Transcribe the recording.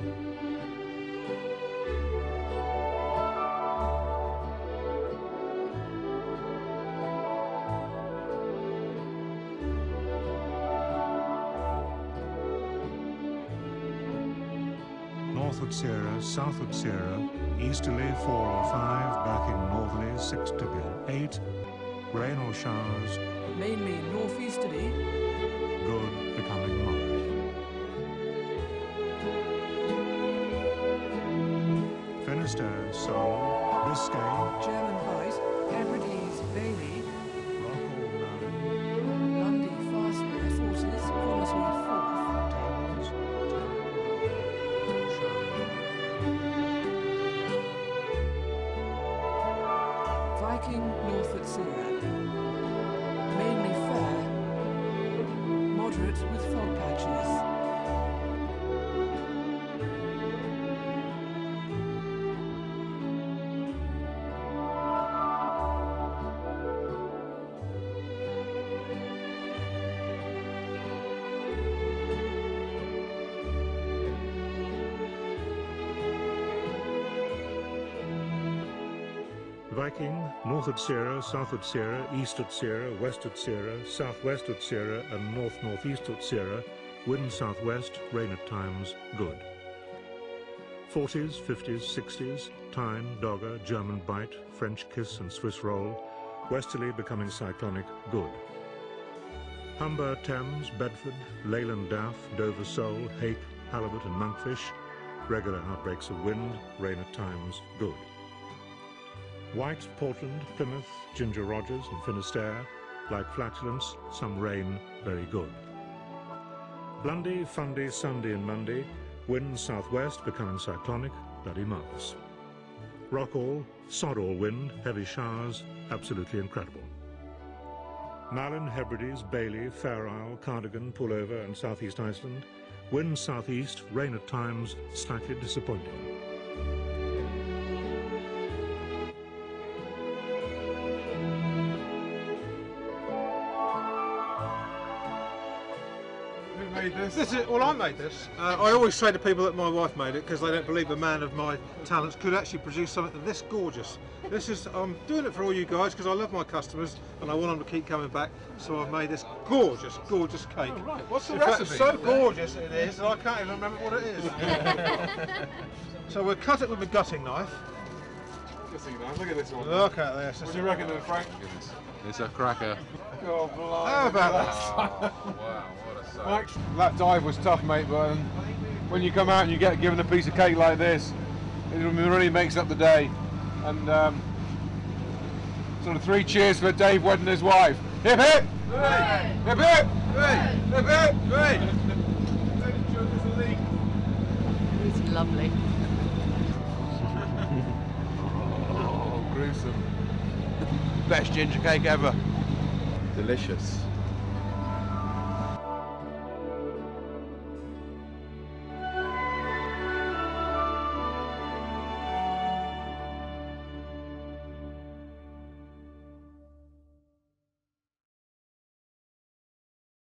North Utsire, South Utsire, easterly 4 or 5, backing northerly 6 to 8, rain or showers, Mainly northeasterly. good, becoming. Finisterre, Sole, Biscay, German Bight. Hebrides, Bailey. Forth. Viking, Norfolk Sierra. Mainly fair. Moderate with fog patches. Viking, north Northward Sierra, South Utsire, Eastward Sierra, Westward Sierra, Southwestward Sierra, and North Northeastward Sierra, wind southwest, rain at times, good. 40s, 50s, 60s, Tyne, Dogger, German Bight, French Kiss and Swiss Roll, westerly becoming cyclonic, good. Humber, Thames, Bedford, Leyland Daff, Dover Sole, Hake, Halibut and Monkfish, regular outbreaks of wind, rain at times, good. Wight, Portland, Plymouth, Ginger Rogers and Finisterre, like flatulence, some rain, very good. Blundy, Fundy, Sunday and Monday, wind southwest becoming cyclonic, bloody marvellous. Rockall, sod all wind, heavy showers, absolutely incredible. Malin, Hebrides, Bailey, Fair Isle, Cardigan, Pullover and southeast Iceland, wind southeast, rain at times, slightly disappointing. Made this? This is, well, I made this. Uh, I always say to people that my wife made it because they don't believe a man of my talents could actually produce something this gorgeous. This is, I'm doing it for all you guys because I love my customers and I want them to keep coming back. So I've made this gorgeous, gorgeous cake. Oh, right. What's the In fact, recipe? it's so gorgeous it is that I can't even remember what it is. so we'll cut it with a gutting knife. Just so Look at this one. Look at this. What do you reckon then, Frank? Goodness. It's a cracker. God, blimey. How about that? wow, what a sight. That dive was tough, mate, but um, when you come out and you get given a piece of cake like this, it really makes up the day. And um, sort of three cheers for Dave wedding his wife. Hip hip! Hip hip! Hip hip! It's lovely. Gruesome. Best ginger cake ever. Delicious.